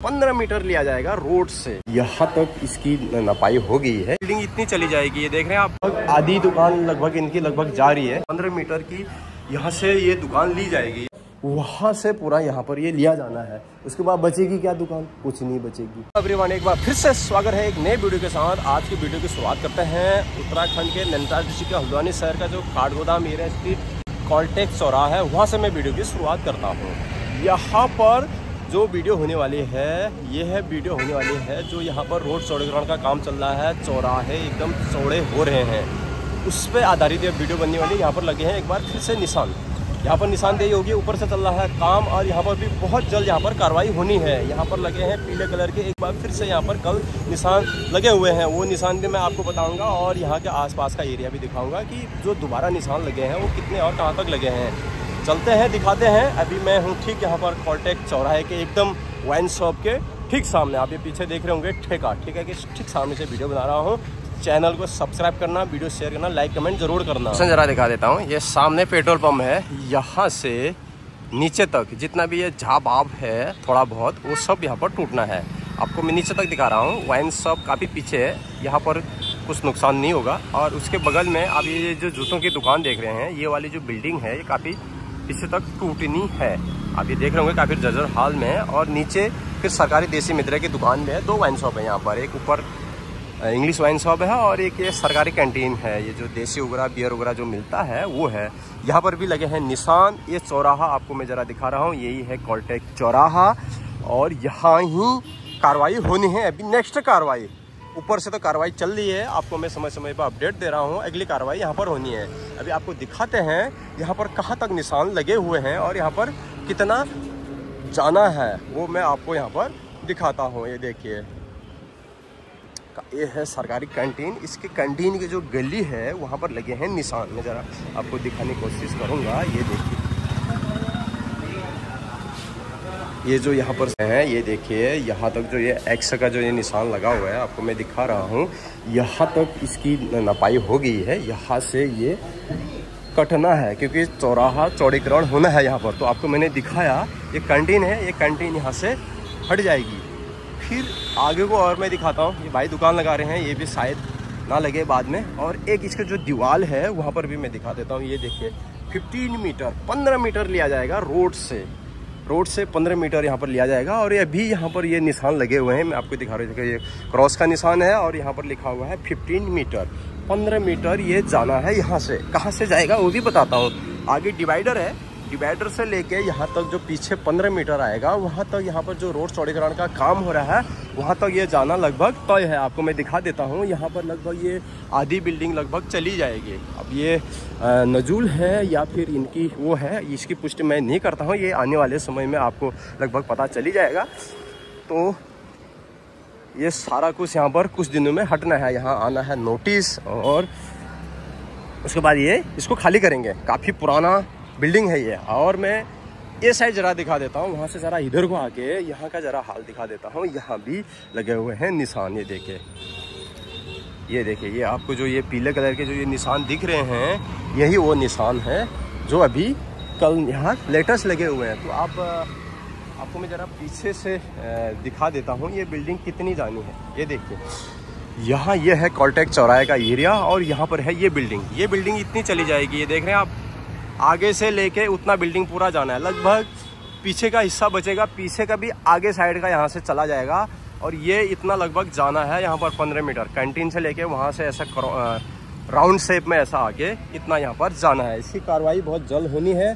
पंद्रह मीटर लिया जाएगा रोड से। यहाँ तक इसकी नपाई हो गई है। बिल्डिंग इतनी चली जाएगी, ये देख रहे हैं आप। आधी दुकान लगभग इनकी लगभग जा रही है। पंद्रह मीटर की यहाँ से ये दुकान ली जाएगी। वहाँ से पूरा यहाँ पर ये लिया जाना है। उसके बाद बचेगी क्या दुकान? कुछ नहीं बचेगी। एवरीवन एक बार फिर से स्वागत है एक नए वीडियो के साथ। आज की वीडियो की शुरुआत करते हैं उत्तराखंड के नैनीताल डिस्ट्रिक्ट के हल्द्वानी शहर का जो काठगोदाम एरिया स्ट्रीट कॉल्टेक चौराहा है। वहाँ से मैं वीडियो की शुरुआत करता हूँ। यहाँ पर जो वीडियो होने वाली है, ये है वीडियो होने वाली है जो यहाँ पर रोड चौड़ीकरण का काम चल रहा है, चौराहे एकदम चौड़े हो रहे हैं। उस पर आधारित ये वीडियो बनने वाली यहाँ पर लगे हैं, एक बार फिर से निशान। यहाँ पर निशानदेही होगी, ऊपर से चल रहा है काम और यहाँ पर भी बहुत जल्द यहाँ पर कार्रवाई होनी है। यहाँ पर लगे हैं पीले कलर के, एक बार फिर से यहाँ पर कल निशान लगे हुए हैं। वो निशान भी मैं आपको बताऊँगा और यहाँ के आसपास का एरिया भी दिखाऊँगा कि जो दोबारा निशान लगे हैं, वो कितने और कहाँ तक लगे हैं। चलते हैं, दिखाते हैं। अभी मैं हूँ ठीक यहाँ पर कॉल्टेक चौराहे के एकदम वाइन शॉप के ठीक सामने। आप ये पीछे देख रहे होंगे ठेका, ठीक है कि ठीक सामने से वीडियो बना रहा हूँ। चैनल को सब्सक्राइब करना, वीडियो शेयर करना लाइक कमेंट ज़रूर करना। जरा दिखा देता हूँ। ये सामने पेट्रोल पंप है। यहाँ से नीचे तक जितना भी ये आप है, थोड़ा बहुत, वो सब यहाँ पर टूटना है। आपको मैं नीचे तक दिखा रहा हूँ। वाइन शॉप काफ़ी पीछे है। यहाँ पर कुछ नुकसान नहीं होगा। और उसके बगल में आप ये जो जूतों की दुकान देख रहे हैं, ये वाली जो बिल्डिंग है, ये काफ़ी पीछे तक टूटनी है। आप ये देख रहे होंगे काफ़ी जर्जर हाल में है और नीचे फिर सरकारी देसी मित्र की दुकान में है। दो वाइन शॉप है यहाँ पर, एक ऊपर इंग्लिश वाइन शॉप है और एक ये सरकारी कैंटीन है। ये जो देसी उगरा बियर उगरा जो मिलता है, वो है। यहाँ पर भी लगे हैं निशान ये चौराहा आपको मैं ज़रा दिखा रहा हूँ। यही है कॉल्टेक चौराहा और यहाँ ही कार्रवाई होनी है। अभी नेक्स्ट कार्रवाई। ऊपर से तो कार्रवाई चल रही है। आपको मैं समय समय पर अपडेट दे रहा हूँ। अगली कार्रवाई यहाँ पर होनी है। अभी आपको दिखाते हैं यहाँ पर कहाँ तक निशान लगे हुए हैं और यहाँ पर कितना जाना है। वो मैं आपको यहाँ पर दिखाता हूँ। ये देखिए। ये है सरकारी कैंटीन। इसके कैंटीन की जो गली है, वहाँ पर लगे हैं निशान। मैं ज़रा आपको दिखाने की कोशिश करूँगा। ये देखिए। ये जो यहाँ पर है, ये देखिए, यहाँ तक जो ये एक्स का जो ये निशान लगा हुआ है, आपको मैं दिखा रहा हूँ। यहाँ तक इसकी नपाई हो गई है, यहाँ से ये कटना है, क्योंकि चौराहा चौड़ीकरण होना है यहाँ पर। तो आपको मैंने दिखाया, ये कैंटीन है, ये कैंटीन यहाँ से हट जाएगी। फिर आगे को और मैं दिखाता हूँ, ये भाई दुकान लगा रहे हैं, ये भी शायद ना लगे बाद में। और एक इसका जो दीवार है, वहाँ पर भी मैं दिखा देता हूँ, ये देखिए 15 मीटर 15 मीटर लिया जाएगा रोड से। रोड से 15 मीटर यहाँ पर लिया जाएगा और ये अभी यहाँ पर ये निशान लगे हुए हैं। मैं आपको दिखा रहा हूँ ये क्रॉस का निशान है और यहाँ पर लिखा हुआ है 15 मीटर 15 मीटर ये जाना है यहाँ से। कहाँ से जाएगा वो भी बताता हूँ। आगे डिवाइडर है। डिवाइडर से लेके यहाँ तक जो पीछे पंद्रह मीटर आएगा, वहाँ तक यहाँ पर जो रोड चौड़ीकरण का काम हो रहा है, वहाँ तक ये जाना लगभग तय है। आपको मैं दिखा देता हूँ, यहाँ पर लगभग ये आधी बिल्डिंग लगभग चली जाएगी। अब ये नजूल है या फिर इनकी वो है, इसकी पुष्टि मैं नहीं करता हूँ, ये आने वाले समय में आपको लगभग पता चली जाएगा। तो ये सारा कुछ यहाँ पर कुछ दिनों में हटना है, यहाँ आना है नोटिस और उसके बाद ये इसको खाली करेंगे। काफ़ी पुराना बिल्डिंग है ये। और मैं ये साइड ज़रा दिखा देता हूँ, वहाँ से ज़रा इधर को आके यहाँ का ज़रा हाल दिखा देता हूँ। यहाँ भी लगे हुए हैं निशान, ये देखे। ये देखिए ये आपको जो ये पीले कलर के जो ये निशान दिख रहे हैं, यही वो निशान है जो अभी कल यहाँ लेटेस्ट लगे हुए हैं। तो आप, आपको मैं ज़रा पीछे से दिखा देता हूँ, ये बिल्डिंग कितनी जानी है। ये देखिए। यहाँ ये है कॉल्टेक चौराहे का एरिया और यहाँ पर है ये बिल्डिंग ये बिल्डिंग इतनी चली जाएगी, ये देख रहे हैं आप? आगे से लेके उतना बिल्डिंग पूरा जाना है। लगभग पीछे का हिस्सा बचेगा, पीछे का भी आगे साइड का यहाँ से चला जाएगा। और ये इतना लगभग जाना है यहाँ पर पंद्रह मीटर। कैंटीन से लेके वहाँ से ऐसा राउंड शेप में ऐसा आके इतना यहाँ पर जाना है। इसकी कार्रवाई बहुत जल्द होनी है।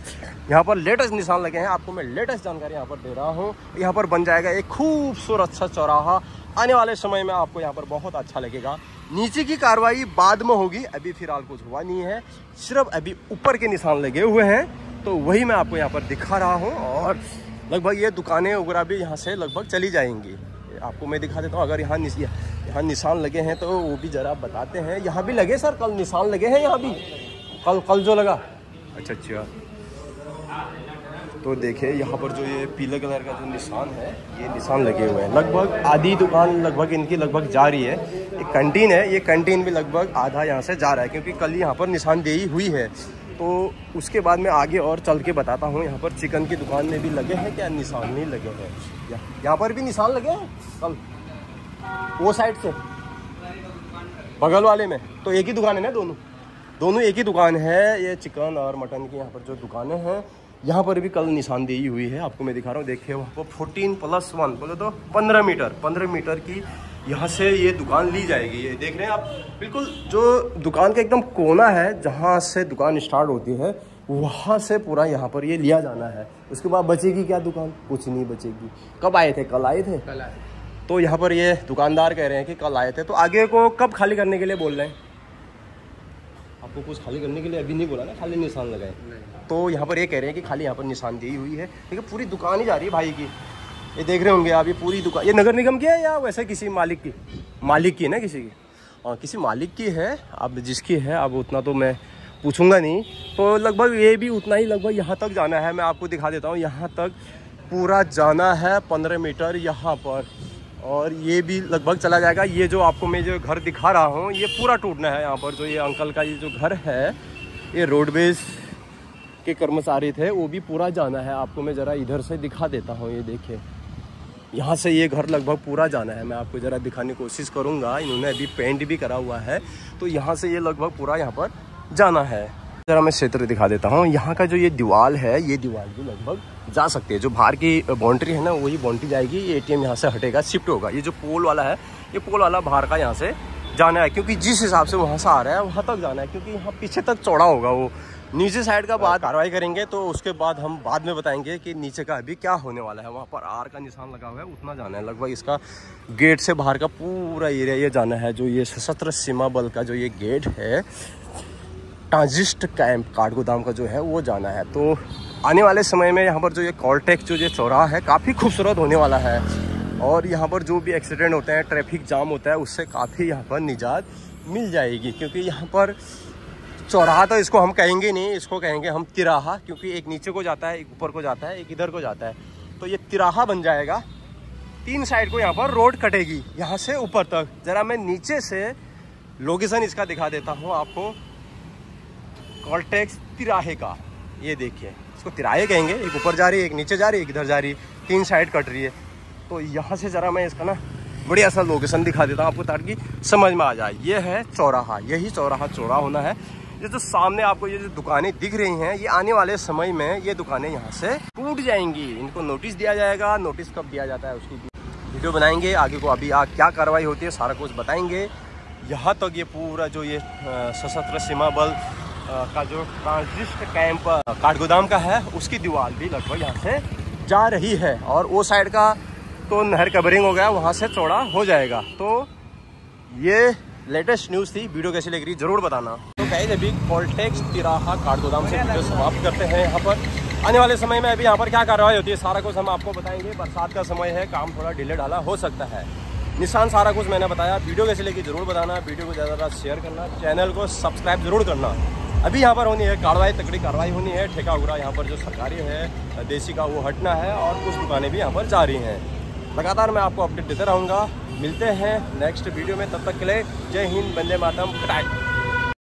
यहाँ पर लेटेस्ट निशान लगे हैं। आपको मैं लेटेस्ट जानकारी यहाँ पर दे रहा हूँ। यहाँ पर बन जाएगा एक खूबसूरत सा चौराहा। आने वाले समय में आपको यहाँ पर बहुत अच्छा लगेगा। नीचे की कार्रवाई बाद में होगी, अभी फ़िलहाल कुछ हुआ नहीं है। सिर्फ़ अभी ऊपर के निशान लगे हुए हैं तो वही मैं आपको यहाँ पर दिखा रहा हूँ और लगभग ये दुकानें वगैरह भी यहाँ से लगभग चली जाएँगी। आपको मैं दिखा देता हूँ, अगर यहाँ यहाँ निशान लगे हैं तो वो भी ज़रा बताते हैं। यहाँ भी लगे सर, कल निशान लगे हैं यहाँ भी? कल कल जो लगा। अच्छा अच्छा। तो देखिए यहाँ पर जो ये पीले कलर का जो निशान है, ये निशान लगे हुए हैं। लगभग आधी दुकान लगभग इनकी लगभग जा रही है। एक कैंटीन है, ये कैंटीन भी लगभग आधा यहाँ से जा रहा है, क्योंकि कल यहाँ पर निशानदेही हुई है। तो उसके बाद मैं आगे और चल के बताता हूँ, यहाँ पर चिकन की दुकान में भी लगे हैं क्या निशान नहीं लगे हैं? यहाँ पर भी निशान लगे हैं? कल वो साइड से। बगल वाले में। तो एक ही दुकान है ना दोनों? दोनों एक ही दुकान है, ये चिकन और मटन की यहाँ पर जो दुकानें हैं। यहाँ पर भी कल निशानदेही हुई है आपको मैं दिखा रहा हूँ देखिए वहाँ पर फोर्टीन प्लस वन बोले तो पंद्रह मीटर पंद्रह मीटर की यहाँ से ये दुकान ली जाएगी। ये देख रहे हैं आप बिल्कुल जो दुकान का एकदम कोना है जहाँ से दुकान स्टार्ट होती है वहाँ से पूरा यहाँ पर ये लिया जाना है। उसके बाद बचेगी क्या दुकान? कुछ नहीं बचेगी। कब आए थे? कल आए थे? कल आए तो यहाँ पर ये दुकानदार कह रहे हैं कि कल आए थे। तो आगे को कब खाली करने के लिए बोल रहे हैं? आपको कुछ खाली करने के लिए अभी नहीं बोला ना खाली निशान लगाए। तो यहाँ पर ये कह रहे हैं कि खाली यहाँ पर निशानदेही हुई है। देखिए पूरी दुकान ही जा रही है भाई की। ये देख रहे होंगे आप, ये पूरी दुकान, ये नगर निगम की है या वैसे किसी मालिक की? मालिक की है ना किसी की? और किसी मालिक की है। अब जिसकी है, अब उतना तो मैं पूछूँगा नहीं। तो लगभग ये भी उतना ही लगभग यहाँ तक जाना है। मैं आपको दिखा देता हूँ, यहाँ तक पूरा जाना है पंद्रह मीटर यहाँ पर। और ये भी लगभग चला जाएगा। ये जो आपको मैं जो घर दिखा रहा हूँ, ये पूरा टूटना है यहाँ पर। जो ये अंकल का ये जो घर है, ये रोडवेज़ के कर्मचारी थे, वो भी पूरा जाना है आपको। मैं ज़रा इधर से दिखा देता हूँ, ये देखिए यहाँ से ये घर लगभग पूरा जाना है। मैं आपको ज़रा दिखाने की कोशिश करूँगा। इन्होंने अभी पेंट भी करा हुआ है। तो यहाँ से ये लगभग पूरा यहाँ पर जाना है। ज़रा मैं क्षेत्र दिखा देता हूँ। यहाँ का जो ये दीवार है, ये दीवार भी लगभग जा सकती है। जो बाहर की बाउंड्री है ना, वही बाउंड्री जाएगी। ये एटीएम यहाँ से हटेगा, शिफ्ट होगा। ये जो पोल वाला है, ये पोल वाला बाहर का यहाँ से जाना है। क्योंकि जिस हिसाब से वहाँ से आ रहा है, वहाँ तक जाना है। क्योंकि यहाँ पीछे तक चौड़ा होगा वो। नीचे साइड का बाद कार्रवाई करेंगे तो उसके बाद हम बाद में बताएँगे कि नीचे का अभी क्या होने वाला है। वहाँ पर आर का निशान लगा हुआ है उतना जाना है। लगभग इसका गेट से बाहर का पूरा एरिया ये जाना है जो ये सशस्त्र सीमा बल का जो ये गेट है ट्रांजिस्ट कैंप काठ गोदाम का जो है वो जाना है। तो आने वाले समय में यहाँ पर जो ये कॉलटेक जो ये चौराहा है काफ़ी खूबसूरत होने वाला है। और यहाँ पर जो भी एक्सीडेंट होते हैं ट्रैफ़िक जाम होता है उससे काफ़ी यहाँ पर निजात मिल जाएगी क्योंकि यहाँ पर चौराहा तो इसको हम कहेंगे नहीं, इसको कहेंगे हम तिराहा, क्योंकि एक नीचे को जाता है, एक ऊपर को जाता है, एक इधर को जाता है। तो ये तिराहा बन जाएगा। तीन साइड को यहाँ पर रोड कटेगी, यहाँ से ऊपर तक। ज़रा मैं नीचे से लोकेशन इसका दिखा देता हूँ आपको। कॉल्टेक्स तिराहे का, ये देखिए। इसको तिराहे कहेंगे, एक ऊपर जा रही है, एक नीचे जा रही है, एक इधर जा रही है। तीन साइड कट रही है। तो यहाँ से ज़रा मैं इसका ना बढ़िया सा लोकेशन दिखा देता हूँ आपको, ताकि समझ में आ जाए। ये है चौराहा, यही चौराहा चौरा होना है। ये जो सामने आपको ये जो दुकानें दिख रही हैं ये आने वाले समय में ये दुकानें यहाँ से टूट जाएँगी। इनको नोटिस दिया जाएगा नोटिस कब दिया जाता है उसकी वीडियो बनाएँगे आगे को अभी आ, क्या कार्रवाई होती है सारा कुछ बताएँगे। यहाँ तक ये पूरा जो ये सशस्त्र सीमा बल का जो ट्रांजिस्ट कैंप काठगोदाम का है उसकी दीवार भी लगभग यहाँ से जा रही है। और वो साइड का तो नहर कवरिंग हो गया वहाँ से चौड़ा हो जाएगा। तो ये लेटेस्ट न्यूज़ थी वीडियो कैसी लग रही ज़रूर बताना। कहे अभी पॉलिटेक्स तिराहा काठगोदाम से वीडियो समाप्त करते हैं। यहाँ पर आने वाले समय में अभी यहाँ पर क्या कार्रवाई होती है, सारा कुछ हम आपको बताएँगे। बरसात का समय है, काम थोड़ा डिले डाला हो सकता है। निशान सारा कुछ मैंने बताया। वीडियो कैसे लगी ज़रूर बताना, वीडियो को ज़्यादा ज़्यादा शेयर करना चैनल को सब्सक्राइब ज़रूर करना। अभी यहाँ पर होनी है कार्रवाई तकड़ी कार्रवाई होनी है। ठेका उगरा यहाँ पर जो सरकारी है, देसी का वो हटना है और कुछ दुकानें भी यहाँ पर जा रही हैं। लगातार मैं आपको अपडेट देता रहूँगा। मिलते हैं नेक्स्ट वीडियो में, तब तक के लिए जय हिंद बंदे मातम